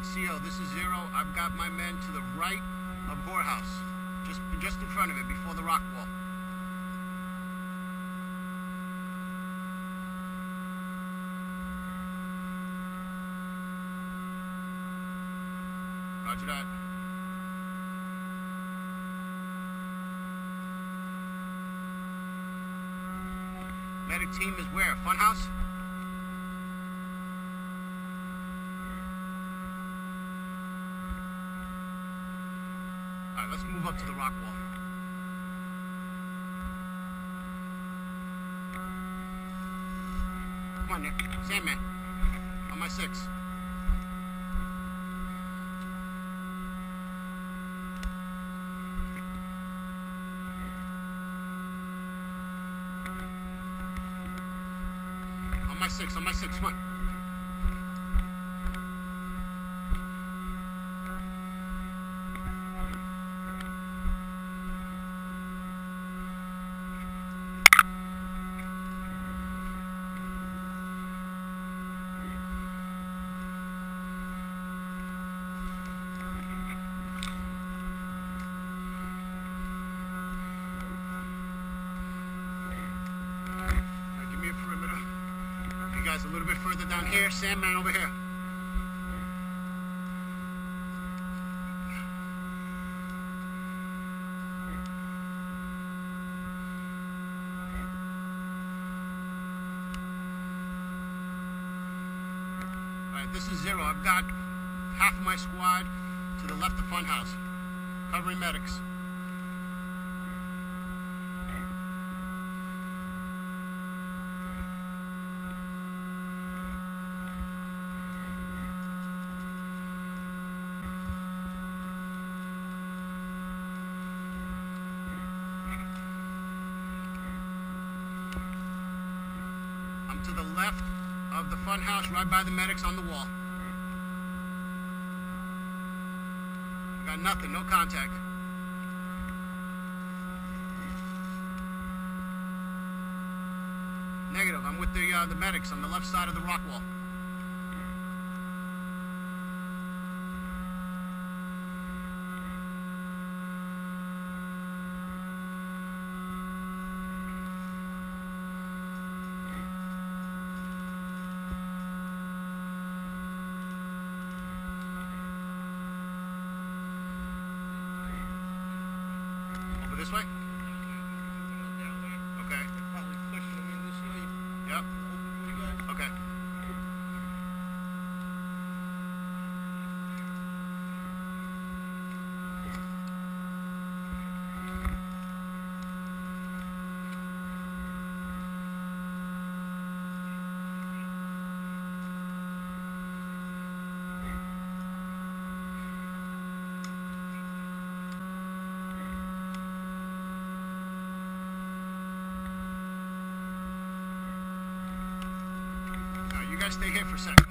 CO, this is Zero. I've got my men to the right of Whorehouse. Just, just in front of it, before the rock wall. Roger that. Medic team is where? Funhouse? Alright, let's move up to the rock wall. Come on, Nick. Sandman. On my six. On my six, on my six, come. Alright, give me a perimeter. You guys a little bit further down here. Sandman over here. Alright, this is zero. I've got half of my squad to the left of Funhouse, covering medics. I'm to the left of the fun house, right by the medics on the wall. Got nothing, no contact. Negative. I'm with the uh, the medics on the left side of the rock wall. Over this way? Okay. Probably pushing them in this way. Yep. Open for you guys. Okay. All right, you guys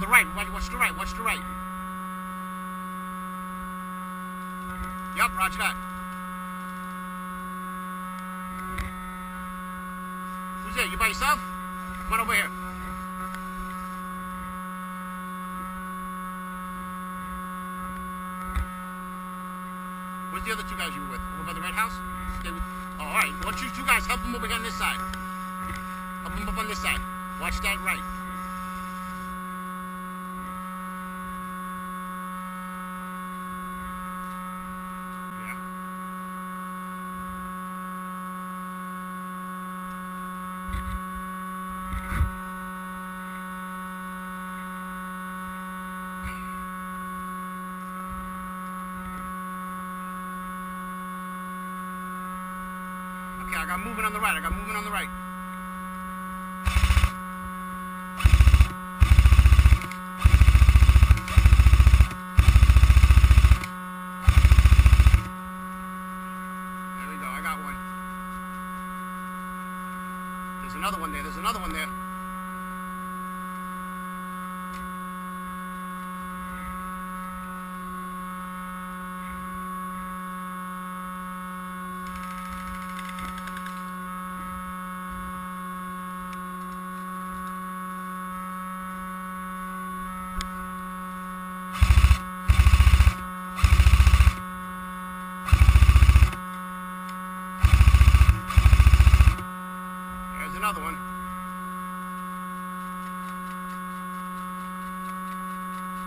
On the right. Watch, watch the right. Watch the right. Yep, roger that. Who's there? You by yourself? Come on over here. Where's the other two guys you were with? Over by the red house? Stay with... Oh, all right. Watch you two guys help them over here on this side. Help them up on this side. Watch that right.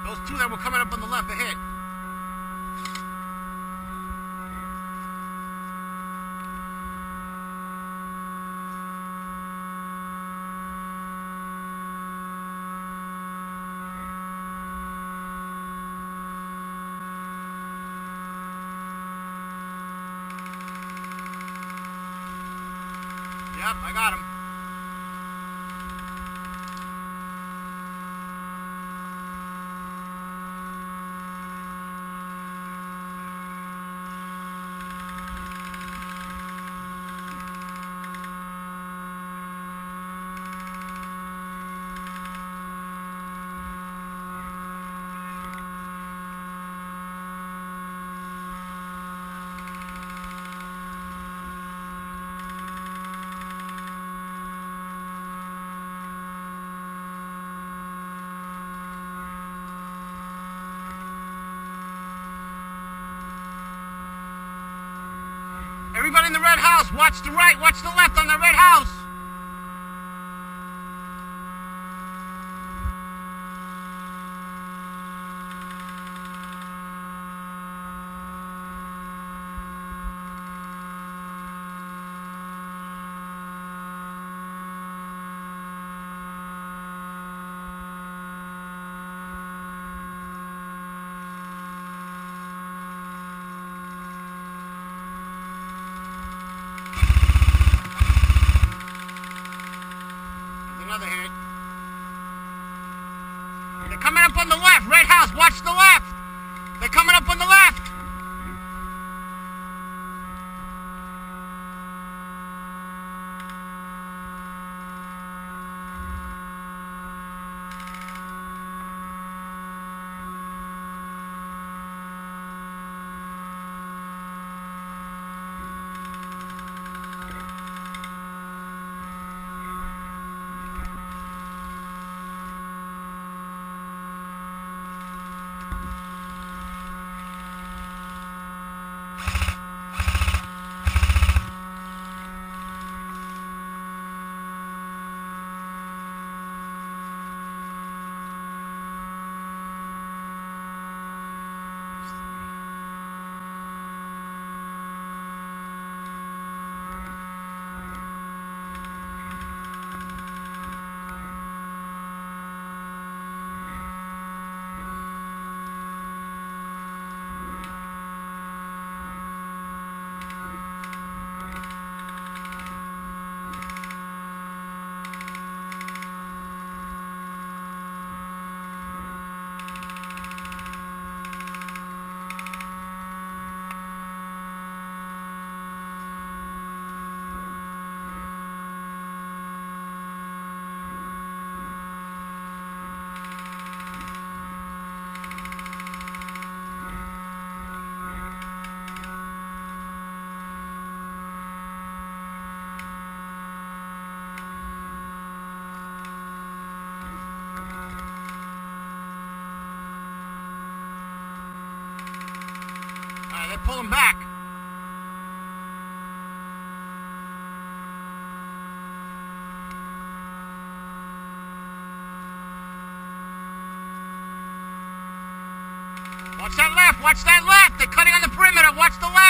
Those two that were coming up on the left, they hit. red house. Watch the right, watch the left on the red house. White House. Watch the back. Watch that left. Watch that left. They're cutting on the perimeter. Watch the left.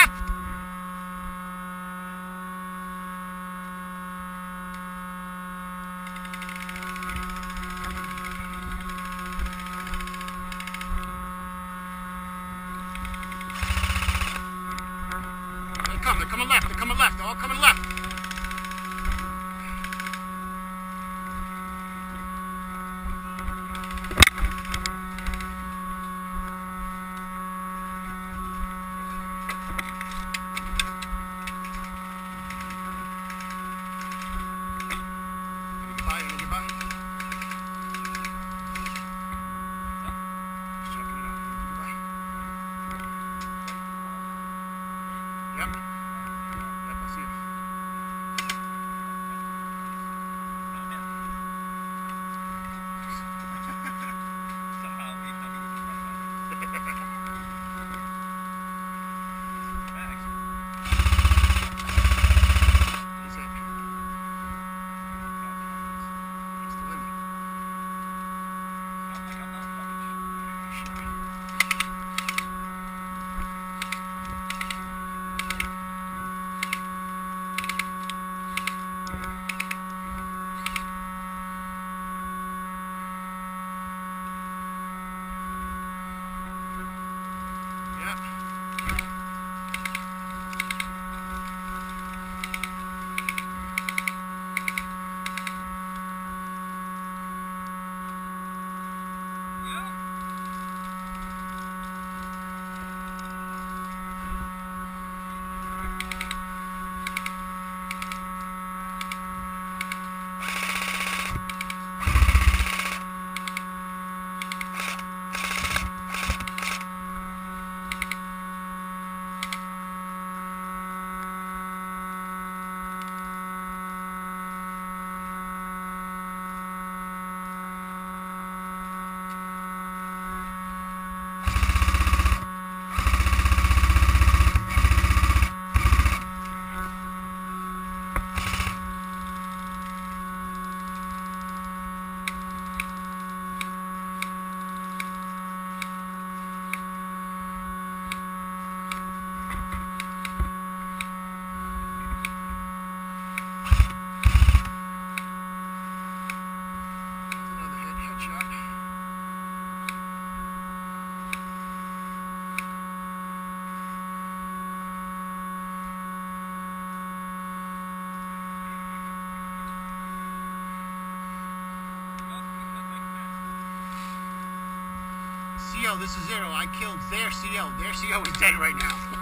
CEO, this is Zero. Oh, I killed their CEO. Their CEO is dead right now.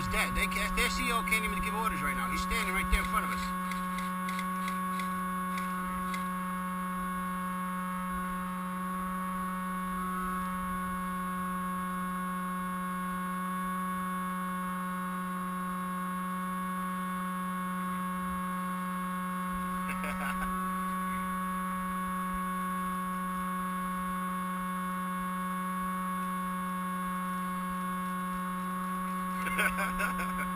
Is dead. They their CO can't even give orders right now. He's standing right there in front of us. Ha ha ha ha ha!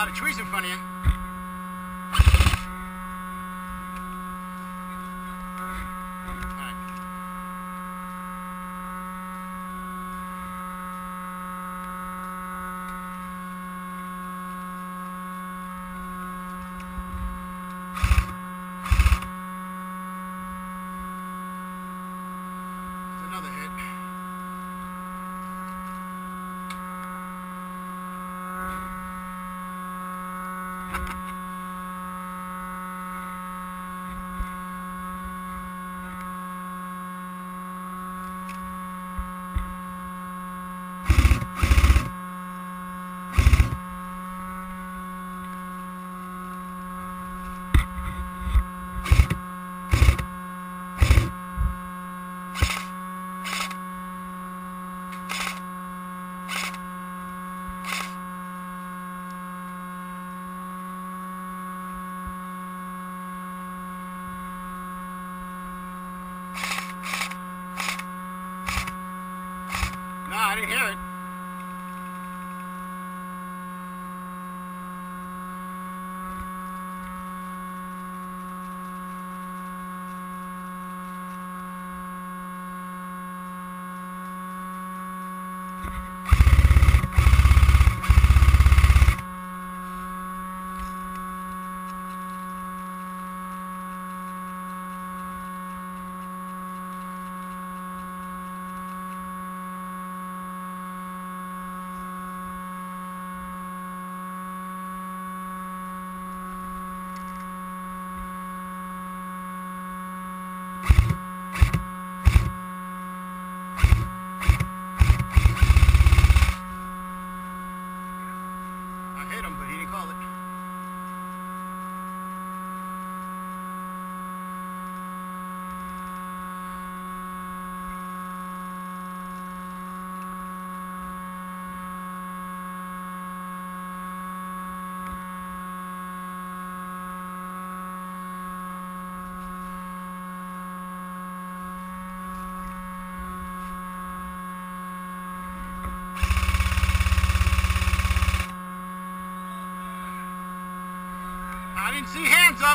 Lot of trees in front of you.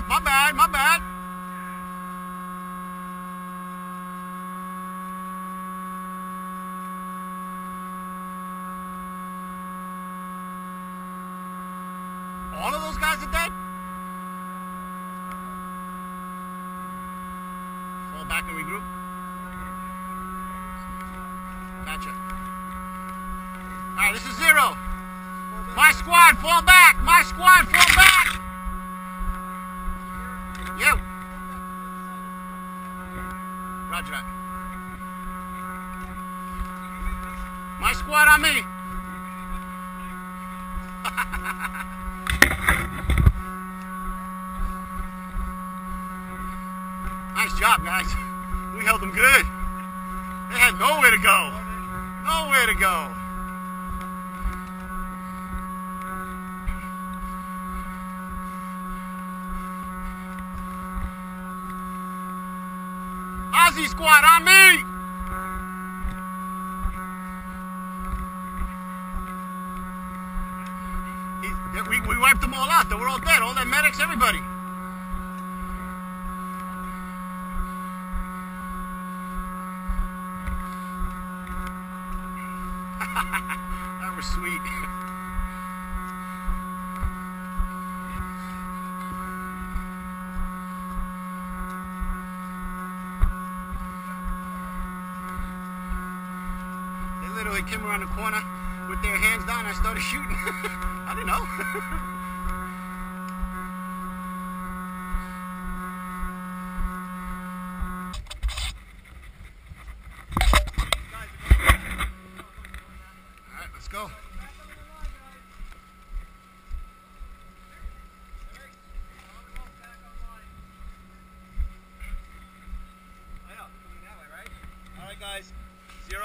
My bad, my bad. My squad on me! nice job, guys. We held them good. They had nowhere to go. Nowhere to go. Aussie squad me! All dead. All the medics, everybody. that was sweet. they literally came around the corner with their hands down. I started shooting. I didn't know.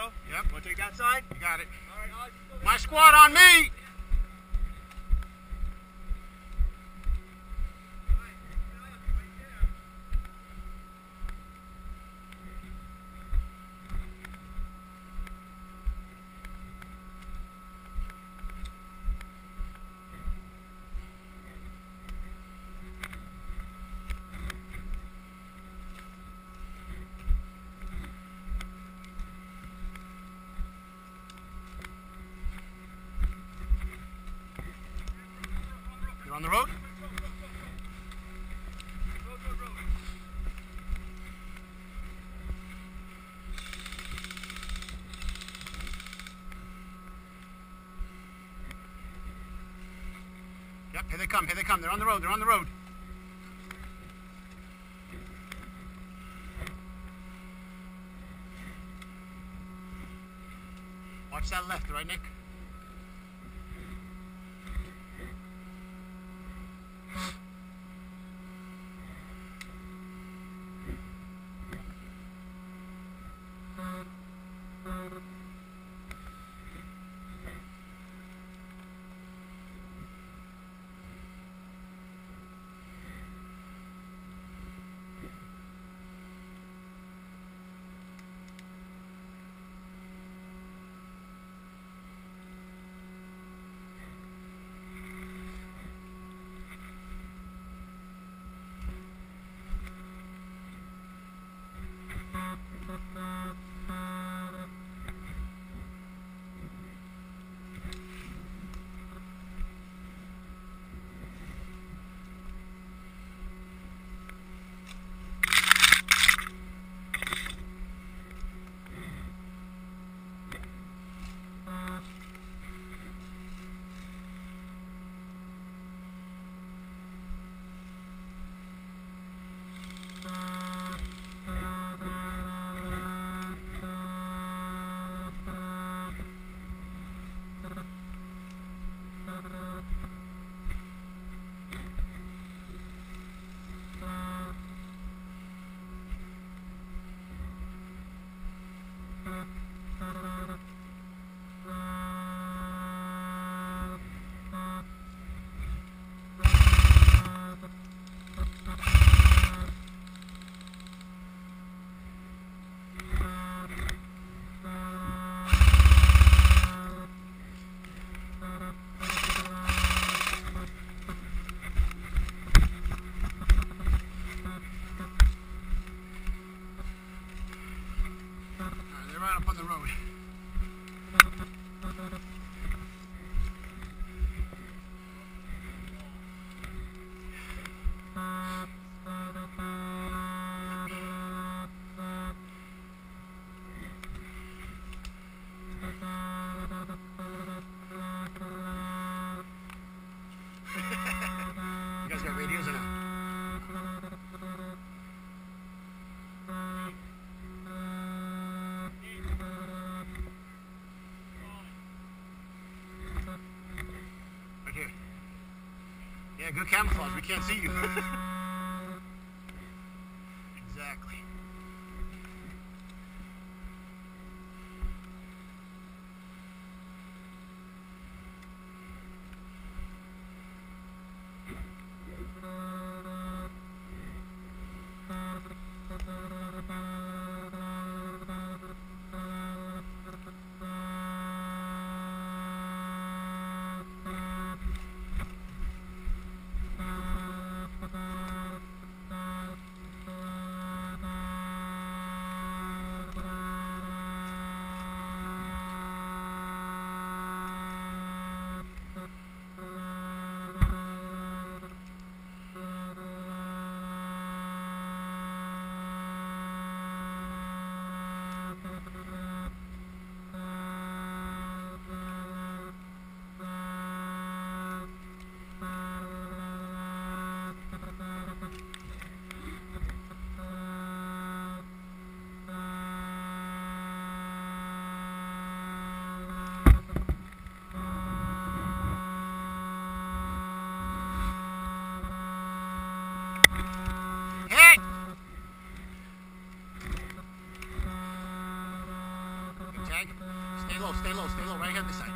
Yep, Want to take that side? you got it. All right, go. My squad on me. You're on the road. Yep, here they come, here they come. They're on the road, they're on the road. Watch that left, right, Nick? Yeah, good camouflage. We can't see you. stay low, stay low, right here this side.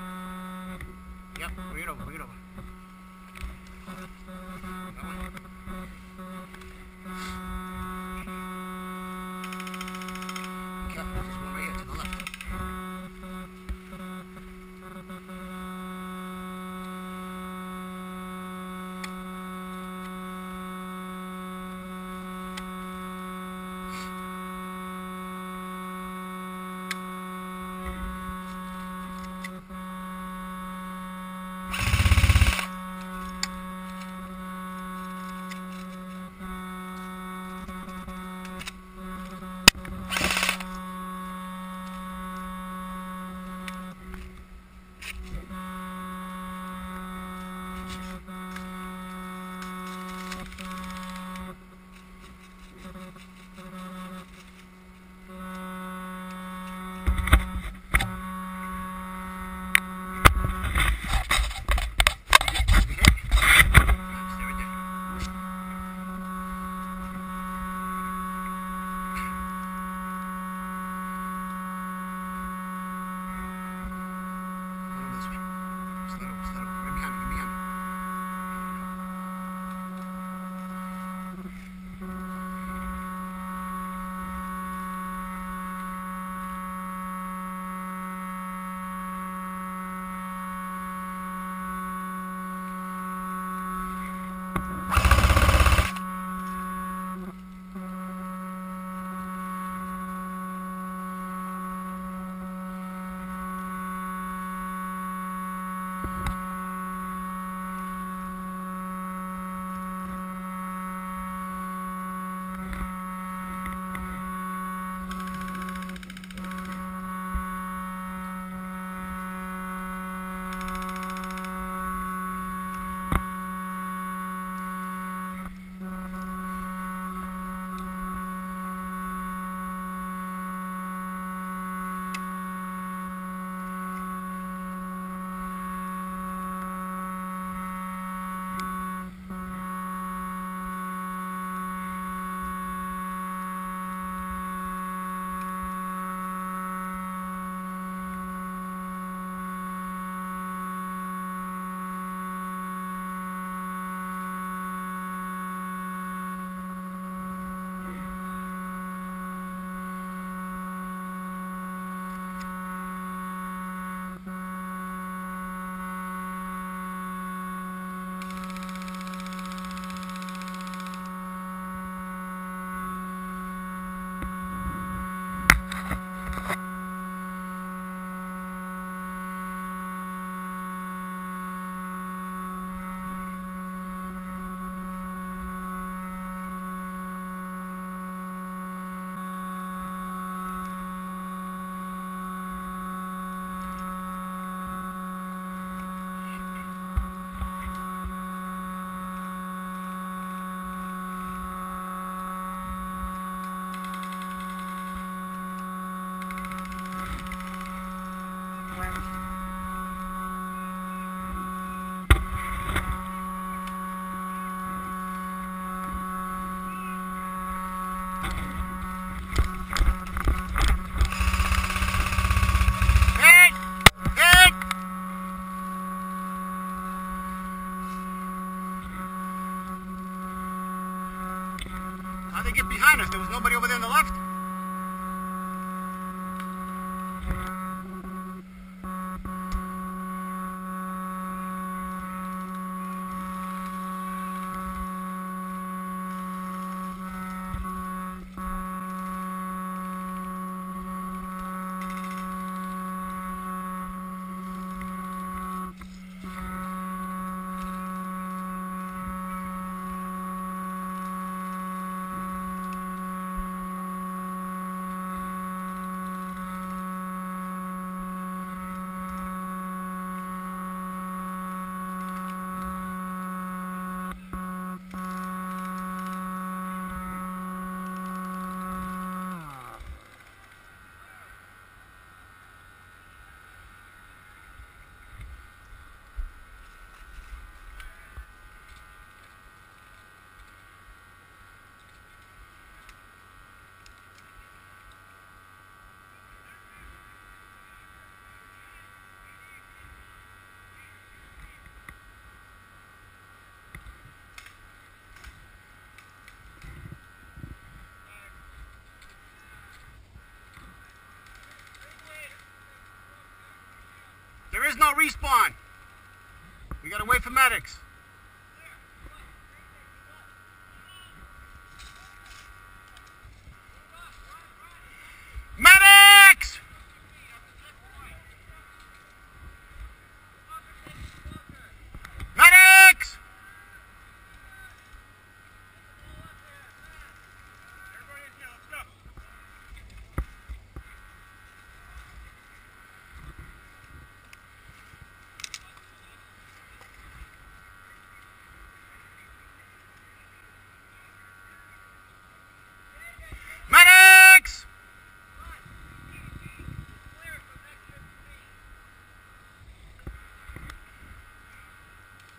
There was nobody There is no respawn. We gotta wait for medics. Medics! Medics! Everybody in here, let's go. Medics!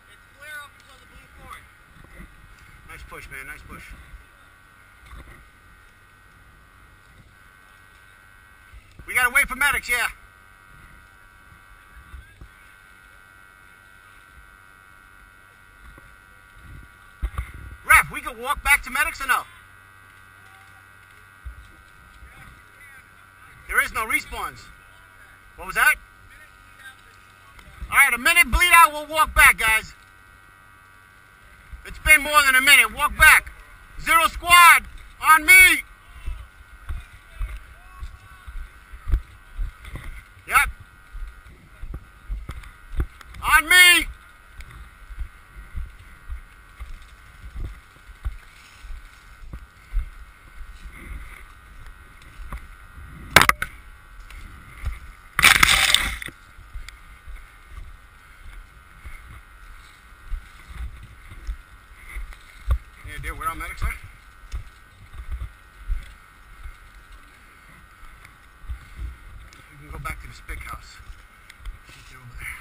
It's clear up until the blue fort. Nice push, man. Nice push. We gotta wait for medics, yeah. Ref, we can walk back to medics or no? There is no respawns. What was that? Alright, a minute bleed out, we'll walk back, guys. It's more than a minute. Walk back. Zero squad. On me. Yep. On me. Yeah, where medics at? We can go back to the spick house. See if they're over there.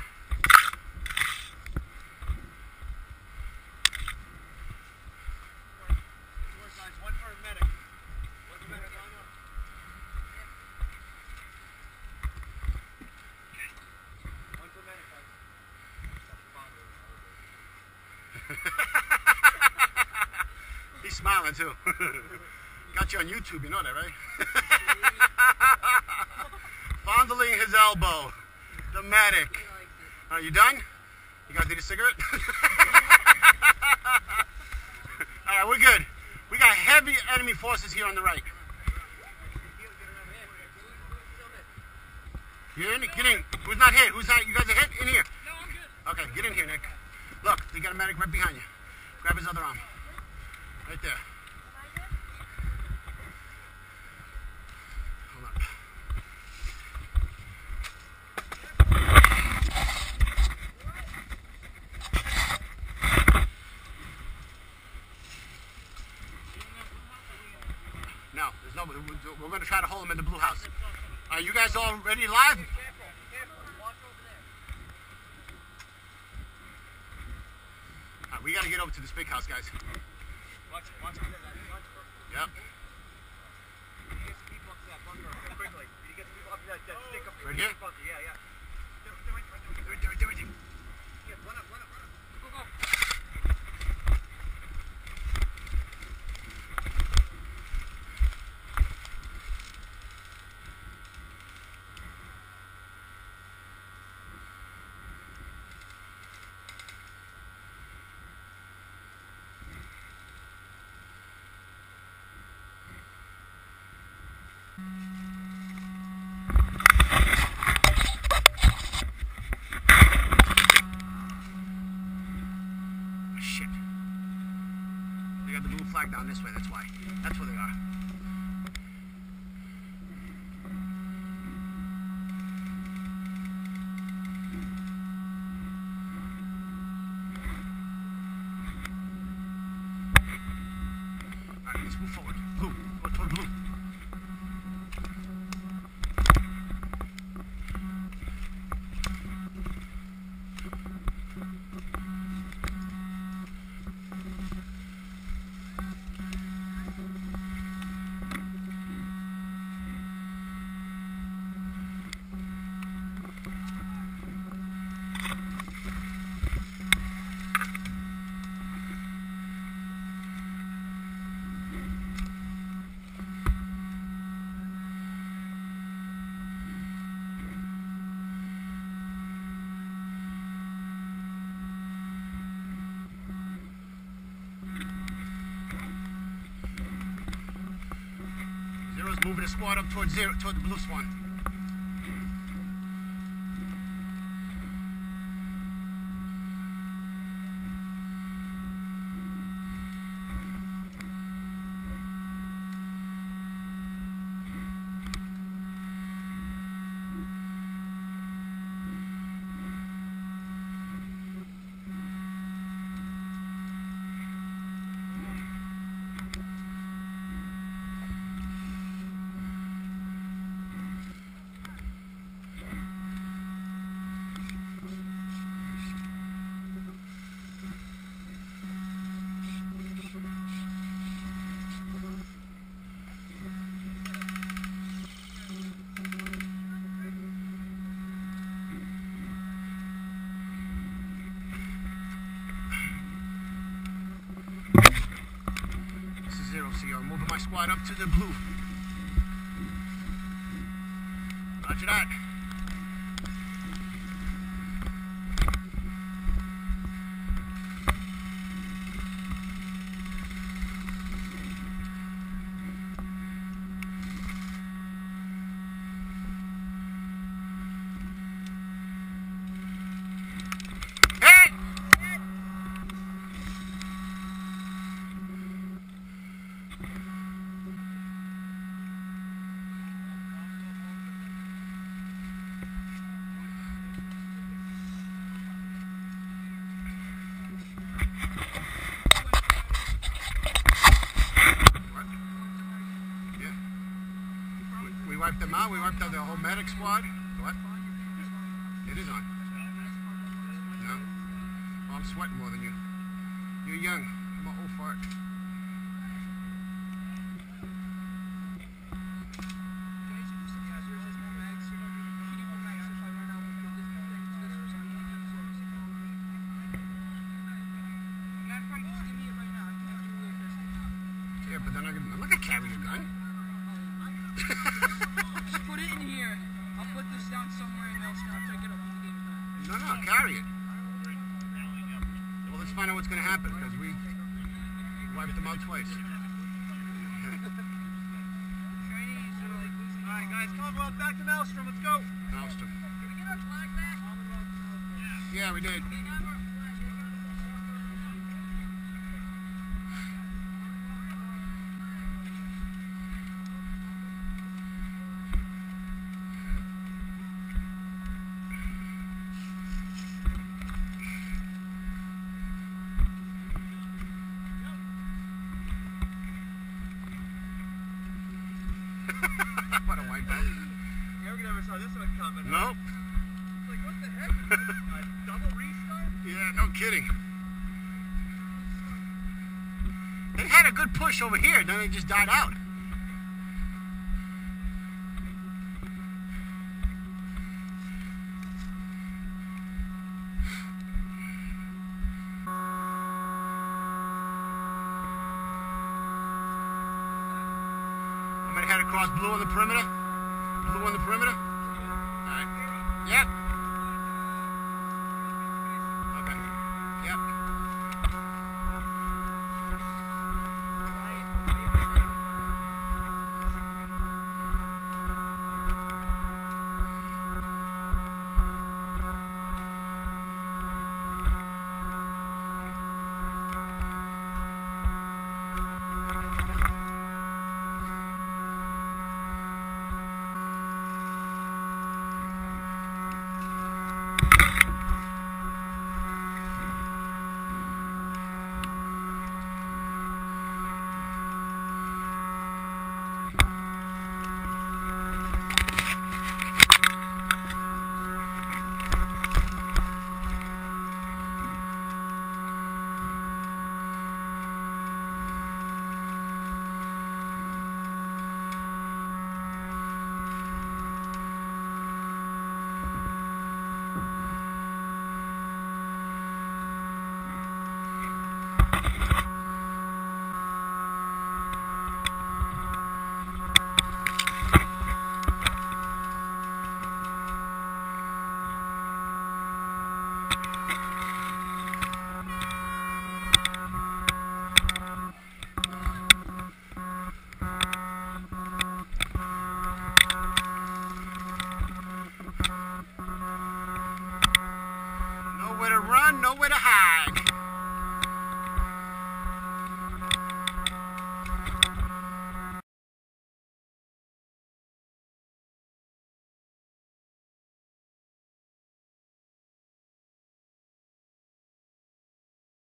Four guys, one for a medic. One for medic. Line up. One for medic, guys. He's smiling too. Got you on YouTube, you know that, right? Fondling his elbow. The medic. Are you done? You guys need a cigarette? All right, we're good. We got heavy enemy forces here on the right. You in? Get in. Who's not hit? Who's not? You guys are hit? In here. No, I'm good. Okay, get in here, Nick. Look, they got a medic right behind you. Grab his other arm. Right there. Hold. No, there's nobody. We're- going to try to hold him in the blue house. Are you guys all ready live? Right, we got to get over to this big house, guys. Yep. You get some people up to that bunker quickly. You get some people up to that, that stick up Right here? bunker. Yeah, yeah. Do it, do it, do it, Do it, do it, do it. Yeah, run up, run up, run up. Go, go. Shit. They down this way, that's why. That's where they are. Alright, let's move forward. Blue. Go toward blue. Moving a squad up towards zero, toward the blue swan. This is zero CR. Moving my squad up to the blue. Roger that. Hey! What? Yeah. We, we wiped wiped out the whole medic squad. What? It is on. No. Oh, I'm sweating more than you. You're young. I'm an old fart. Yeah, but then I can, I'm not gonna carry a gun. Just put it in here. I'll put this down somewhere and else and I'll take it up when the game's done. No, no, carry it. Well, let's find out what's gonna happen because we wiped them out twice. Trainees are like losing. All right, guys, Commonwealth, back to Maelstrom. Let's go. Maelstrom. Did we get our flag back? Yeah, we did. We got our flag. what a wipeout. Never never saw this one coming. Nope. Like, what the heck? A double restart? Yeah, no kidding. They had a good push over here, then they just died out.